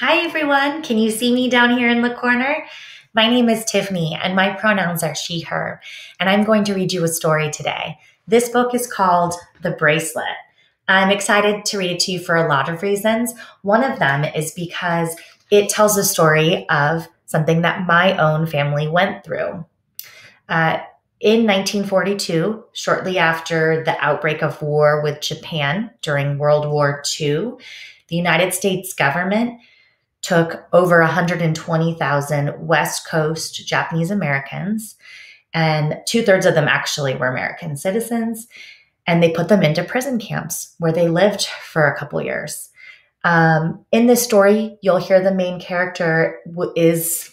Hi, everyone. Can you see me down here in the corner? My name is Tiffany, and my pronouns are she, her. And I'm going to read you a story today. This book is called The Bracelet. I'm excited to read it to you for a lot of reasons. One of them is because it tells the story of something that my own family went through. Uh, in 1942, shortly after the outbreak of war with Japan during World War II, the United States government took over 120,000 West Coast Japanese Americans, and two thirds of them actually were American citizens, and they put them into prison camps where they lived for a couple years. Um, in this story, you'll hear the main character is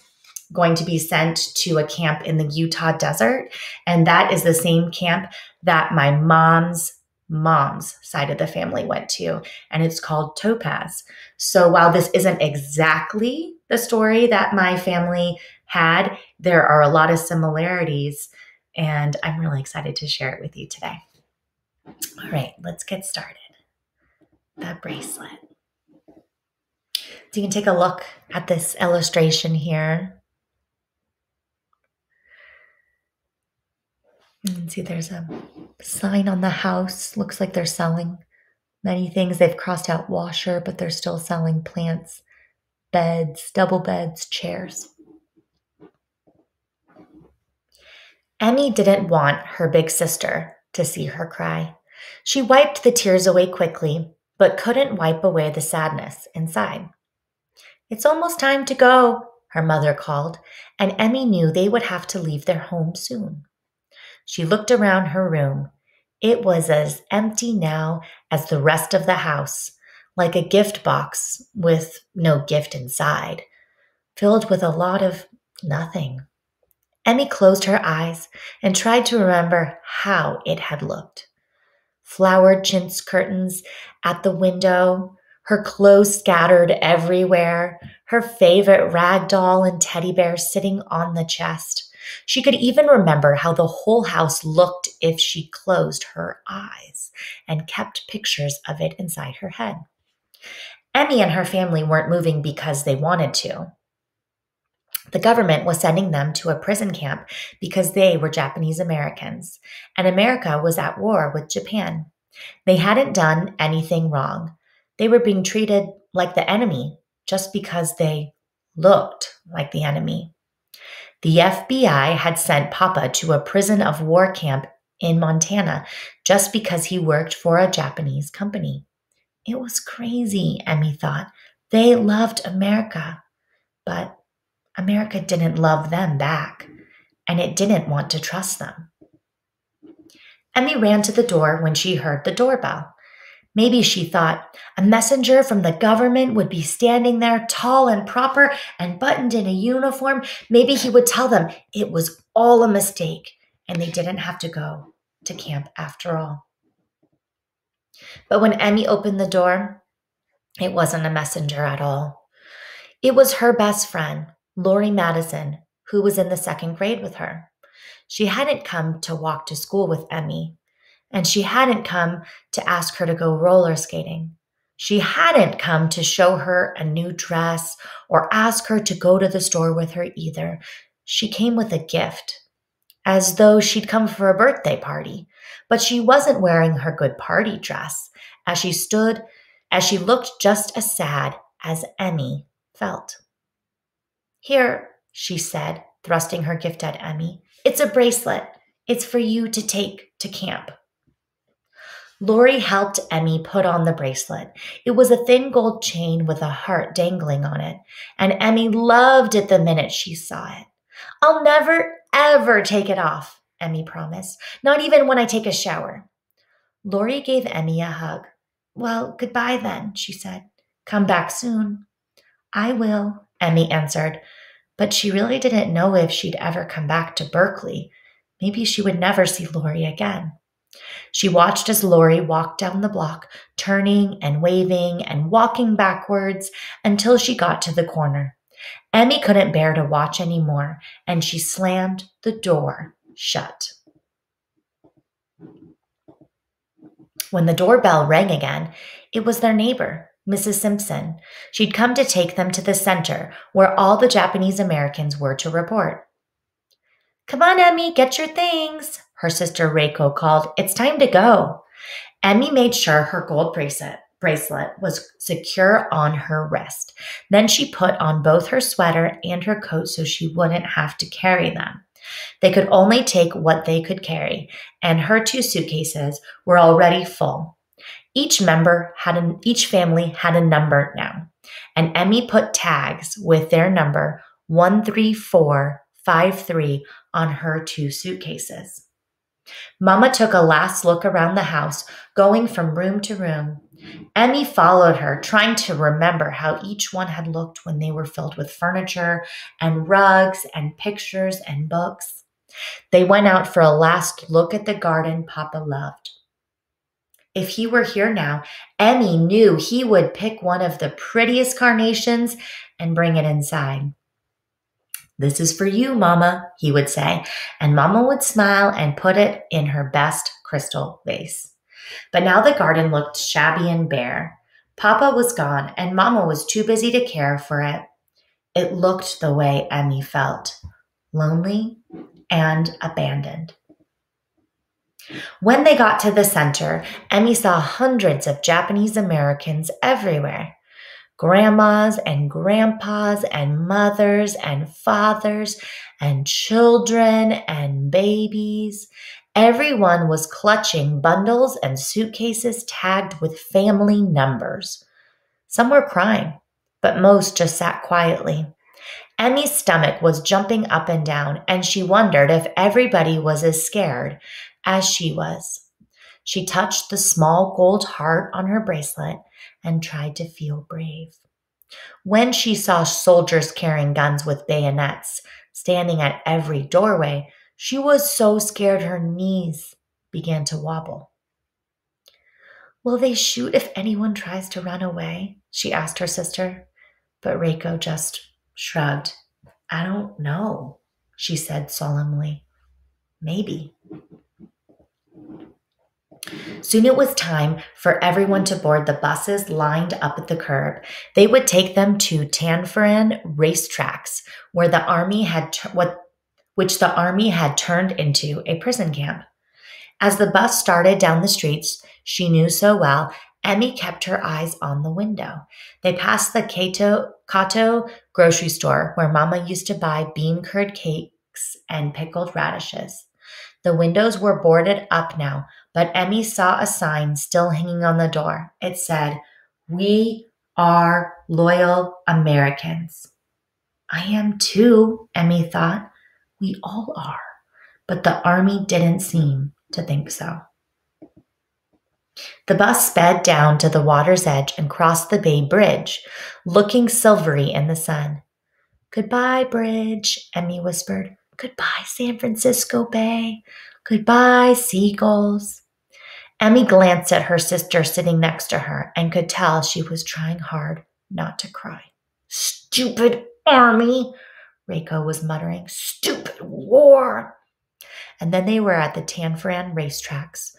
going to be sent to a camp in the Utah desert, and that is the same camp that my mom's mom's side of the family went to, and it's called Topaz. So while this isn't exactly the story that my family had, there are a lot of similarities, and I'm really excited to share it with you today. All right, let's get started. The bracelet. So you can take a look at this illustration here. You can see there's a sign on the house. Looks like they're selling many things. They've crossed out washer, but they're still selling plants, beds, double beds, chairs. Emmy didn't want her big sister to see her cry. She wiped the tears away quickly, but couldn't wipe away the sadness inside. It's almost time to go, her mother called, and Emmy knew they would have to leave their home soon. She looked around her room. It was as empty now as the rest of the house, like a gift box with no gift inside, filled with a lot of nothing. Emmy closed her eyes and tried to remember how it had looked. Flowered chintz curtains at the window, her clothes scattered everywhere, her favorite rag doll and teddy bear sitting on the chest. She could even remember how the whole house looked if she closed her eyes and kept pictures of it inside her head. Emmy and her family weren't moving because they wanted to. The government was sending them to a prison camp because they were Japanese Americans, and America was at war with Japan. They hadn't done anything wrong. They were being treated like the enemy just because they looked like the enemy. The FBI had sent Papa to a prison of war camp in Montana just because he worked for a Japanese company. It was crazy, Emmy thought. They loved America, but America didn't love them back, and it didn't want to trust them. Emmy ran to the door when she heard the doorbell. Maybe she thought a messenger from the government would be standing there, tall and proper and buttoned in a uniform. Maybe he would tell them it was all a mistake and they didn't have to go to camp after all. But when Emmy opened the door, it wasn't a messenger at all. It was her best friend, Lori Madison, who was in the second grade with her. She hadn't come to walk to school with Emmy and she hadn't come to ask her to go roller skating. She hadn't come to show her a new dress or ask her to go to the store with her either. She came with a gift, as though she'd come for a birthday party, but she wasn't wearing her good party dress as she stood, as she looked just as sad as Emmy felt. Here, she said, thrusting her gift at Emmy. It's a bracelet. It's for you to take to camp. Lori helped Emmy put on the bracelet. It was a thin gold chain with a heart dangling on it, and Emmy loved it the minute she saw it. I'll never, ever take it off, Emmy promised, not even when I take a shower. Lori gave Emmy a hug. Well, goodbye then, she said. Come back soon. I will, Emmy answered, but she really didn't know if she'd ever come back to Berkeley. Maybe she would never see Lori again. She watched as Lori walked down the block, turning and waving and walking backwards until she got to the corner. Emmy couldn't bear to watch anymore, and she slammed the door shut. When the doorbell rang again, it was their neighbor, Mrs. Simpson. She'd come to take them to the center where all the Japanese Americans were to report. Come on, Emmy, get your things, her sister Reiko called. It's time to go. Emmy made sure her gold bracelet bracelet was secure on her wrist. Then she put on both her sweater and her coat so she wouldn't have to carry them. They could only take what they could carry, and her two suitcases were already full. Each member had an, each family had a number now, and Emmy put tags with their number 13453 on her two suitcases. Mama took a last look around the house, going from room to room. Emmy followed her, trying to remember how each one had looked when they were filled with furniture and rugs and pictures and books. They went out for a last look at the garden Papa loved. If he were here now, Emmy knew he would pick one of the prettiest carnations and bring it inside. This is for you, Mama, he would say, and Mama would smile and put it in her best crystal vase. But now the garden looked shabby and bare. Papa was gone, and Mama was too busy to care for it. It looked the way Emmy felt lonely and abandoned. When they got to the center, Emmy saw hundreds of Japanese Americans everywhere grandmas and grandpas and mothers and fathers and children and babies. Everyone was clutching bundles and suitcases tagged with family numbers. Some were crying, but most just sat quietly. Emmy's stomach was jumping up and down, and she wondered if everybody was as scared as she was. She touched the small gold heart on her bracelet and tried to feel brave. When she saw soldiers carrying guns with bayonets standing at every doorway, she was so scared her knees began to wobble. Will they shoot if anyone tries to run away? she asked her sister. But Reiko just shrugged. I don't know, she said solemnly. Maybe. Soon it was time for everyone to board the buses lined up at the curb. They would take them to Tanforan racetracks, where the army had what which the army had turned into a prison camp. As the bus started down the streets she knew so well, Emmy kept her eyes on the window. They passed the Kato, Kato grocery store where Mama used to buy bean curd cakes and pickled radishes. The windows were boarded up now, but Emmy saw a sign still hanging on the door. It said, We are loyal Americans. I am too, Emmy thought. We all are. But the army didn't seem to think so. The bus sped down to the water's edge and crossed the Bay Bridge, looking silvery in the sun. Goodbye, Bridge, Emmy whispered. Goodbye, San Francisco Bay. Goodbye, seagulls. Emmy glanced at her sister sitting next to her and could tell she was trying hard not to cry. Stupid army, Reiko was muttering. Stupid war. And then they were at the Tanforan racetracks.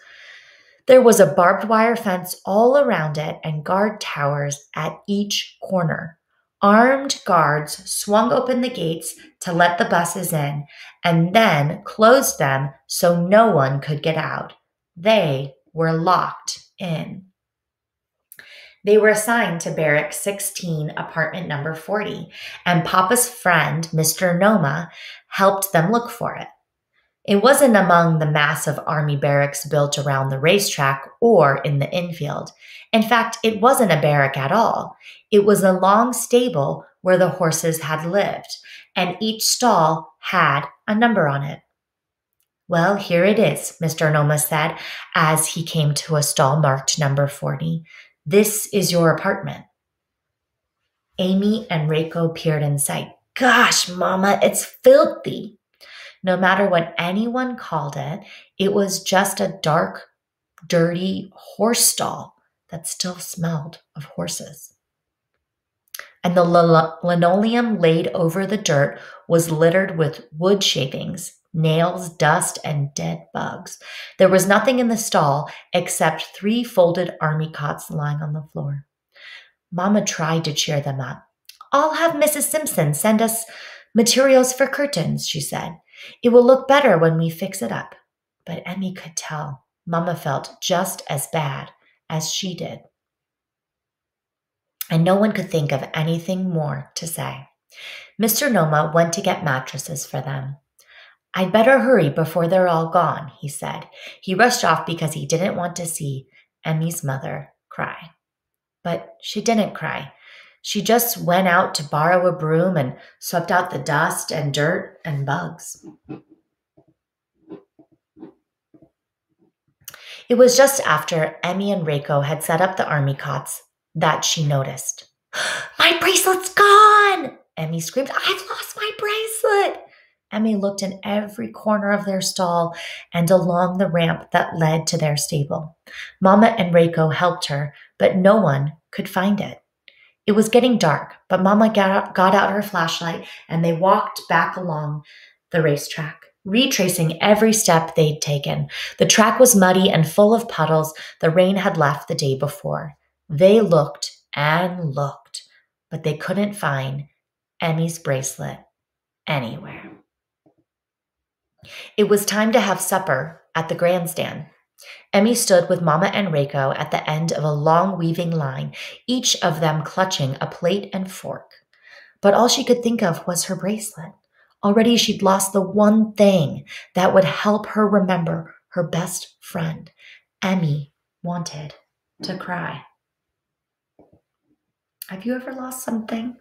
There was a barbed wire fence all around it and guard towers at each corner. Armed guards swung open the gates to let the buses in and then closed them so no one could get out. They were locked in. They were assigned to Barrack 16, apartment number 40, and Papa's friend, Mr. Noma, helped them look for it. It wasn't among the massive army barracks built around the racetrack or in the infield. In fact, it wasn't a barrack at all. It was a long stable where the horses had lived, and each stall had a number on it. Well, here it is, Mr. Noma said as he came to a stall marked number 40. This is your apartment. Amy and Reiko peered inside. Gosh, Mama, it's filthy. No matter what anyone called it, it was just a dark, dirty horse stall that still smelled of horses. And the linoleum laid over the dirt was littered with wood shavings, nails, dust, and dead bugs. There was nothing in the stall except three folded army cots lying on the floor. Mama tried to cheer them up. I'll have Mrs. Simpson send us materials for curtains, she said. It will look better when we fix it up. But Emmy could tell Mama felt just as bad as she did. And no one could think of anything more to say. Mr. Noma went to get mattresses for them. I'd better hurry before they're all gone, he said. He rushed off because he didn't want to see Emmy's mother cry. But she didn't cry. She just went out to borrow a broom and swept out the dust and dirt and bugs. It was just after Emmy and Reiko had set up the army cots that she noticed. My bracelet's gone! Emmy screamed, I've lost my bracelet! Emmy looked in every corner of their stall and along the ramp that led to their stable. Mama and Reiko helped her, but no one could find it. It was getting dark, but Mama got out, got out her flashlight and they walked back along the racetrack, retracing every step they'd taken. The track was muddy and full of puddles the rain had left the day before. They looked and looked, but they couldn't find Emmy's bracelet anywhere. It was time to have supper at the grandstand. Emmy stood with Mama and Reiko at the end of a long weaving line, each of them clutching a plate and fork. But all she could think of was her bracelet. Already she'd lost the one thing that would help her remember her best friend. Emmy wanted to cry. Have you ever lost something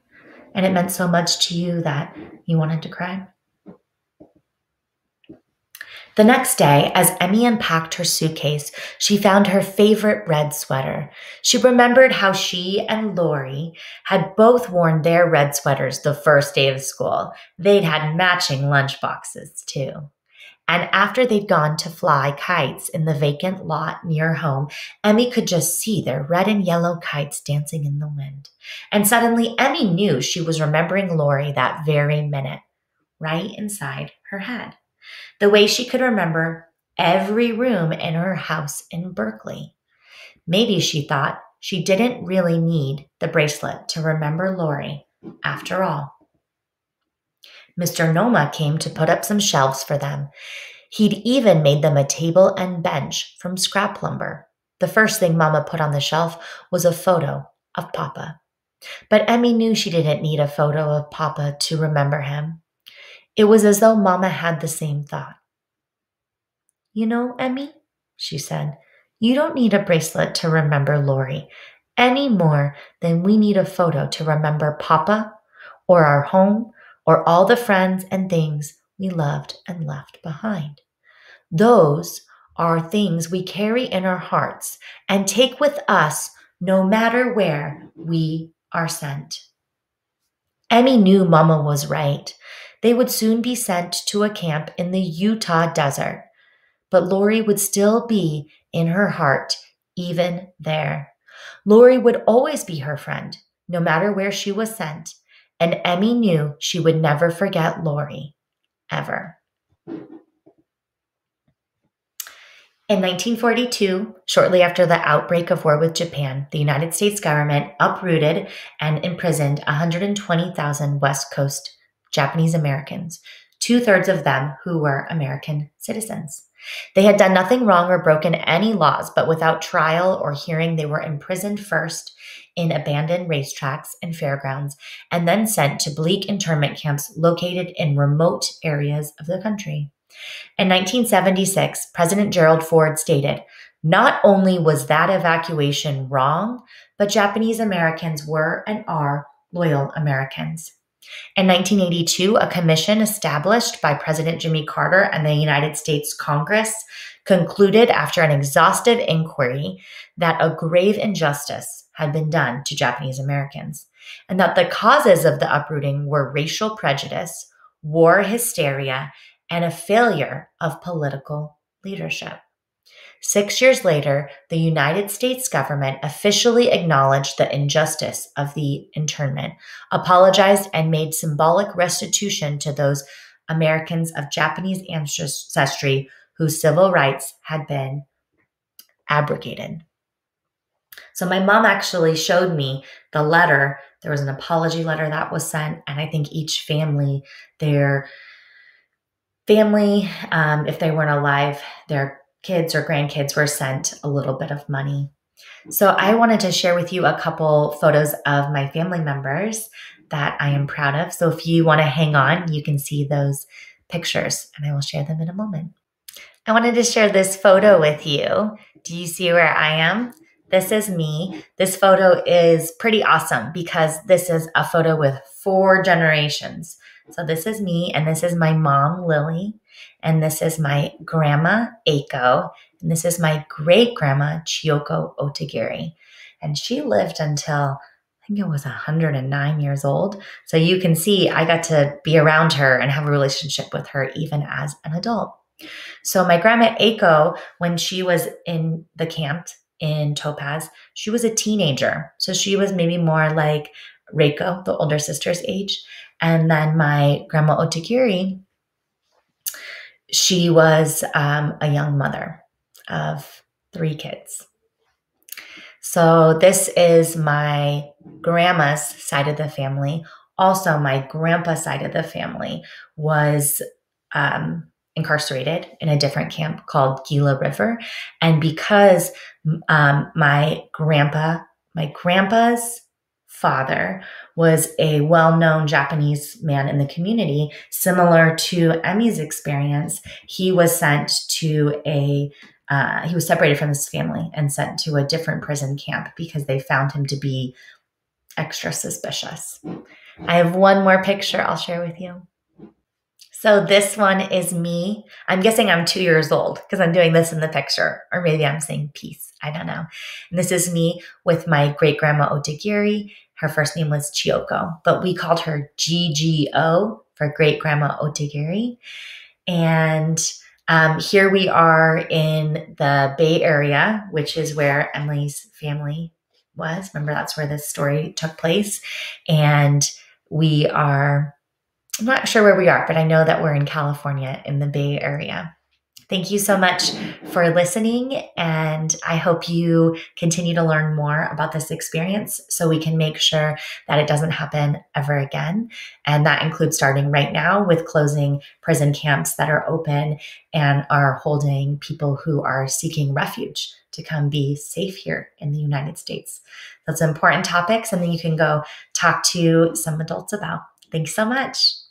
and it meant so much to you that you wanted to cry? The next day, as Emmy unpacked her suitcase, she found her favorite red sweater. She remembered how she and Lori had both worn their red sweaters the first day of school. They'd had matching lunch boxes, too. And after they'd gone to fly kites in the vacant lot near home, Emmy could just see their red and yellow kites dancing in the wind. And suddenly, Emmy knew she was remembering Lori that very minute, right inside her head the way she could remember every room in her house in Berkeley. Maybe she thought she didn't really need the bracelet to remember Lori after all. Mr. Noma came to put up some shelves for them. He'd even made them a table and bench from scrap lumber. The first thing Mama put on the shelf was a photo of Papa. But Emmy knew she didn't need a photo of Papa to remember him. It was as though Mama had the same thought. You know, Emmy, she said, you don't need a bracelet to remember Lori any more than we need a photo to remember Papa or our home or all the friends and things we loved and left behind. Those are things we carry in our hearts and take with us no matter where we are sent. Emmy knew Mama was right. They would soon be sent to a camp in the Utah desert, but Lori would still be in her heart, even there. Lori would always be her friend, no matter where she was sent, and Emmy knew she would never forget Lori, ever. In 1942, shortly after the outbreak of war with Japan, the United States government uprooted and imprisoned 120,000 West Coast Japanese Americans, two thirds of them who were American citizens. They had done nothing wrong or broken any laws, but without trial or hearing, they were imprisoned first in abandoned racetracks and fairgrounds, and then sent to bleak internment camps located in remote areas of the country. In 1976, President Gerald Ford stated, Not only was that evacuation wrong, but Japanese Americans were and are loyal Americans. In 1982, a commission established by President Jimmy Carter and the United States Congress concluded after an exhaustive inquiry that a grave injustice had been done to Japanese Americans and that the causes of the uprooting were racial prejudice, war hysteria, and a failure of political leadership. Six years later, the United States government officially acknowledged the injustice of the internment, apologized, and made symbolic restitution to those Americans of Japanese ancestry whose civil rights had been abrogated. So my mom actually showed me the letter. There was an apology letter that was sent, and I think each family, their family, um, if they weren't alive, their kids or grandkids were sent a little bit of money. So I wanted to share with you a couple photos of my family members that I am proud of. So if you want to hang on, you can see those pictures and I will share them in a moment. I wanted to share this photo with you. Do you see where I am? This is me. This photo is pretty awesome because this is a photo with four generations. So this is me, and this is my mom, Lily, and this is my grandma, Aiko, and this is my great grandma, Chioko Otagiri. And she lived until I think it was 109 years old. So you can see I got to be around her and have a relationship with her even as an adult. So my grandma Aiko, when she was in the camp in Topaz, she was a teenager. So she was maybe more like Reiko, the older sister's age. And then my grandma Otagiri, she was um, a young mother of three kids. So this is my grandma's side of the family. Also, my grandpa's side of the family was um, incarcerated in a different camp called Gila River. And because um, my grandpa, my grandpa's father was a well known Japanese man in the community, similar to Emmy's experience, he was sent to a uh, he was separated from his family and sent to a different prison camp because they found him to be extra suspicious. I have one more picture I'll share with you. So this one is me. I'm guessing I'm two years old because I'm doing this in the picture, or maybe I'm saying peace. I don't know. And this is me with my great grandma Otagiri. Her first name was Chioko, but we called her GGO for great grandma Otagiri. And um, here we are in the Bay Area, which is where Emily's family was. Remember, that's where this story took place. And we are I'm not sure where we are, but I know that we're in California in the Bay Area. Thank you so much for listening, and I hope you continue to learn more about this experience so we can make sure that it doesn't happen ever again. And that includes starting right now with closing prison camps that are open and are holding people who are seeking refuge to come be safe here in the United States. That's important topics, and you can go talk to some adults about. Thanks so much.